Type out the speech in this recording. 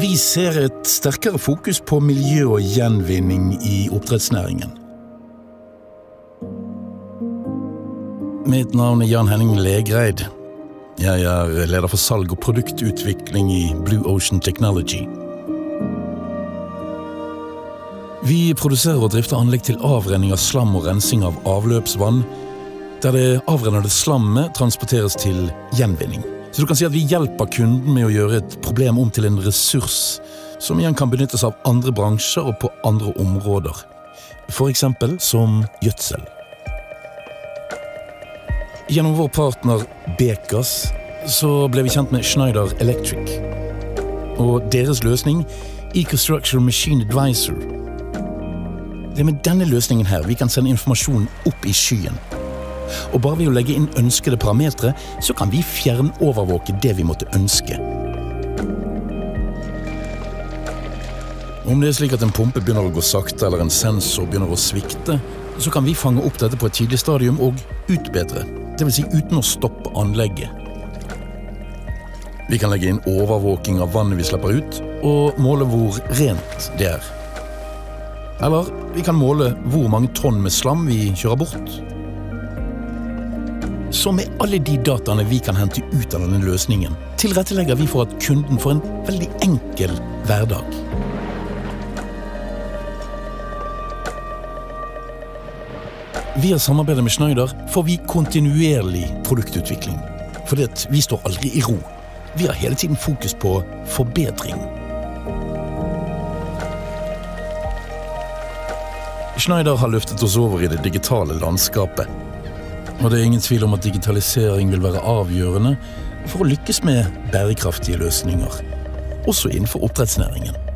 Vi ser et sterkere fokus på miljø og gjenvinning i oppdrettsnæringen. Mitt navn er Jan Henning Legreid. Jeg er leder for salg og produktutvikling i Blue Ocean Technology. Vi produserer og drifter anlegg til avrenning av slam og rensing av avløpsvann, der det avrennede slammet transporteres til gjenvinning. Så du kan si at vi hjelper kunden med å gjøre et problem om til en ressurs, som igjen kan benyttes av andre bransjer og på andre områder. Eksempel som gjødsel. Gjennom vår partner Bekas så ble vi kjent med Schneider Electric. Og deres løsning EcoStructure Machine Advisor. Det er med denne løsningen her vi kan sende informasjon opp i skyen. Og bare ved å legge inn ønskede parametere, så kan vi fjernovervåke det vi måtte ønske. Om det er slik at en pumpe begynner å gå sakte, eller en sensor begynner å svikte, så kan vi fange opp dette på et tidlig stadium og utbedre. Dvs. Si uten å stoppe anlegget. Vi kan legge inn overvåking av vannet vi slipper ut, og måle hvor rent det er. Eller vi kan måle hvor mange tonn med slam vi kjører bort. Så med alle de dataene vi kan hente ut av denne løsningen, tilrettelegger vi for at kunden får en veldig enkel hverdag. Via samarbeidet med Schneider får vi kontinuerlig produktutvikling. Fordi vi står aldri i ro. Vi har hele tiden fokus på forbedring. Schneider har løftet oss over i det digitale landskapet. Og det er ingen tvil om at digitalisering vil være avgjørende for å lykkes med bærekraftige løsninger, også innenfor oppdrettsnæringen.